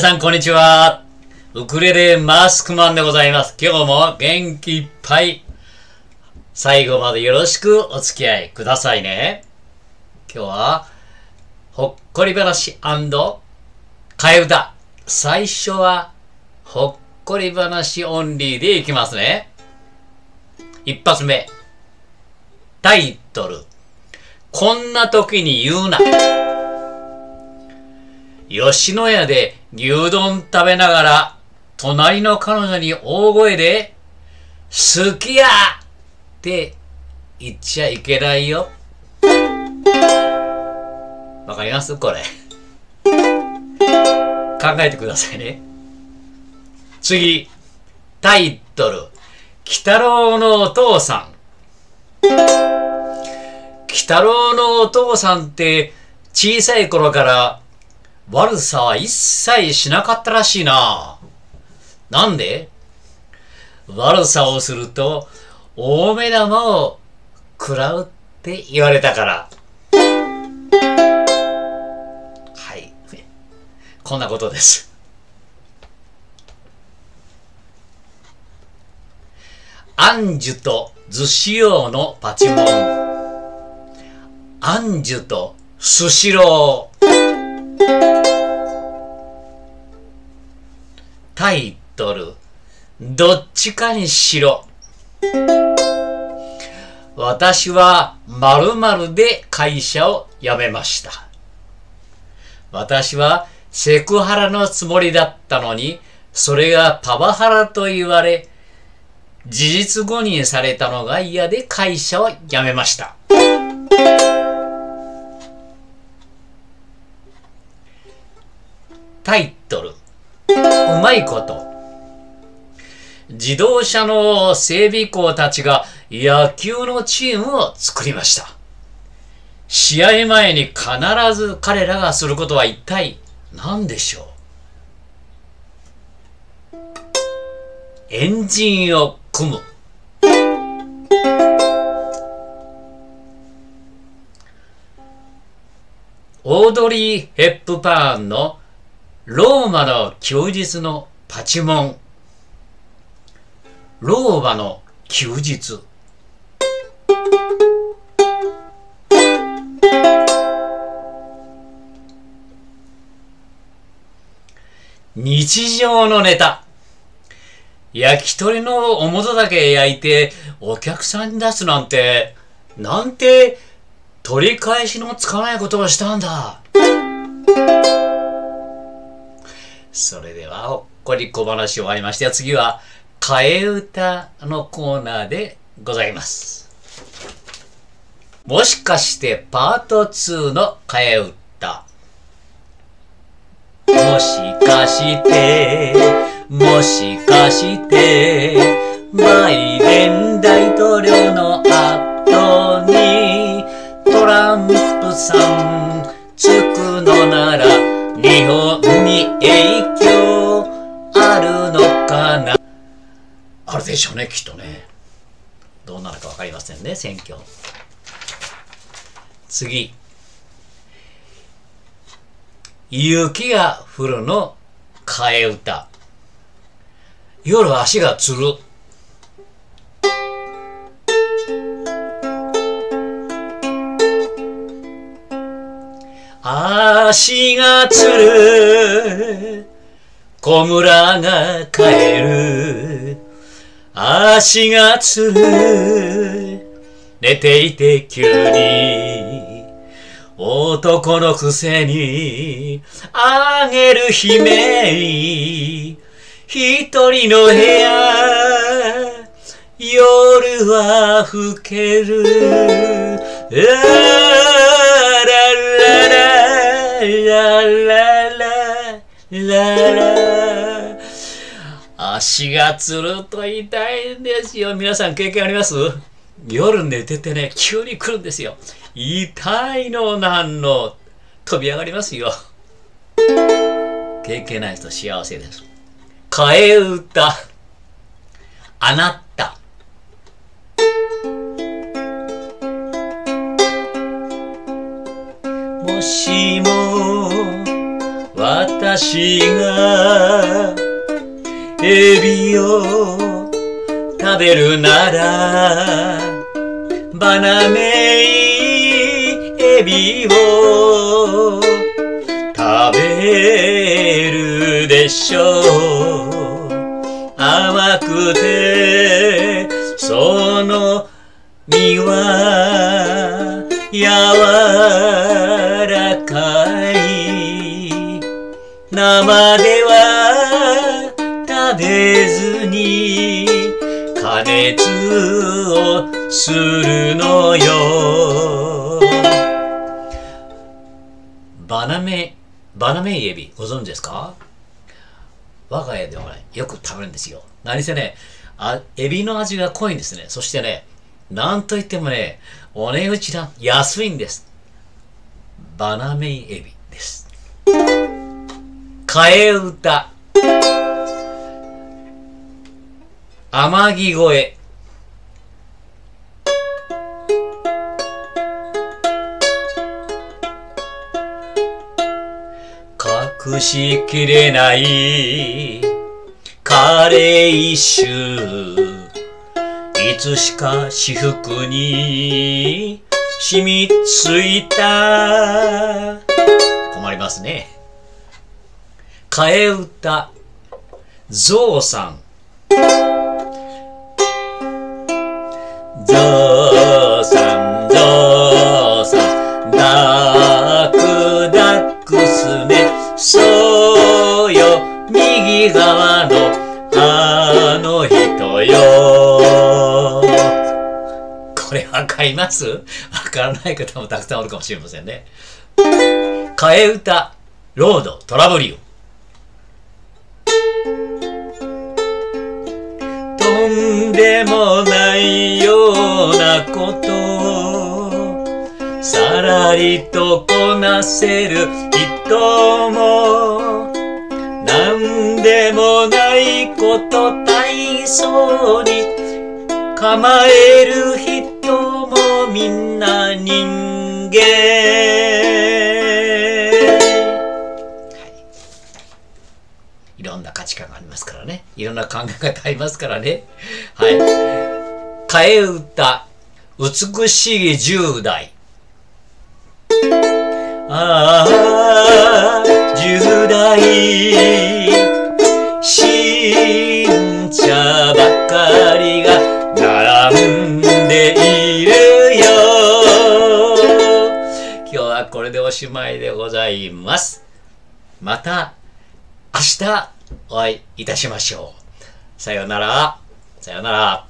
皆さんこんにちは。ウクレレマスクマンでございます。今日も元気いっぱい、最後までよろしくお付き合いくださいね。今日は、ほっこり話替え歌。最初は、ほっこり話オンリーでいきますね。一発目。タイトル。こんな時に言うな。吉野家で牛丼食べながら、隣の彼女に大声で、好きやって言っちゃいけないよ。わかります？これ。考えてくださいね。次。タイトル。鬼太郎のお父さん。鬼太郎のお父さんって小さい頃から悪さは一切しなかったらしいな。なんで？悪さをすると大目玉を食らうって言われたから。はい。こんなことです。アンジュとズシ用のパチモン。アンジュとスシロー。タイトル、どっちかにしろ。私は〇〇で会社を辞めました。私はセクハラのつもりだったのに、それがパワハラと言われ、事実誤認されたのが嫌で会社を辞めました。タイトルうまいこと。自動車の整備工たちが野球のチームを作りました。試合前に必ず彼らがすることは一体何でしょう？エンジンを組む。オードリー・ヘップパーンのローマの休日のパチモン。ローマの休日。日常のネタ。焼き鳥のおもとだけ焼いてお客さんに出すなんて、なんて取り返しのつかないことをしたんだ。それでは、ほっこり小話終わりまして、次は、替え歌のコーナーでございます。もしかしてパート2の替え歌。もしかして、もしかして、バイデン大統領の後にトランプさんあるのかな。あるでしょうねきっとね。どうなるか分かりませんね選挙。次。雪が降るの替え歌。夜足がつる。足がつる小村が帰る。足がつる寝ていて急に男のくせにあげる悲鳴一人の部屋。夜は更ける。ラララララ足がつると痛いんですよ。皆さん経験あります？夜寝ててね、急に来るんですよ。痛いのなんの？飛び上がりますよ。経験ない人幸せです。替え歌。あなた。もしも私がエビを食べるならバナメイエビを食べるでしょう。甘くてその身は柔らかい。生では食べずに加熱をするのよ。バナメバナメイエビご存知ですか？我が家ではねよく食べるんですよ。何せねあエビの味が濃いんですね。そしてねなんといってもねお値打ちだ安いんです。バナメイエビです。替え歌。天城越え。隠しきれないカレー臭いつしか私服に染みついた。困りますね。替え歌。ゾウさん。右側のあの人よ。これわかります？わからない方もたくさんおるかもしれませんね。替え歌ロードトラブリューとんでもないようなこと。さらりとこなせる人も。こと体操に構える人もみんな人間いろんな価値観がありますからね。いろんな考え方ありますからね。はい。替え歌、美しい十代。ああ、十代、しまいでございます。また明日お会いいたしましょう。さようなら。さようなら。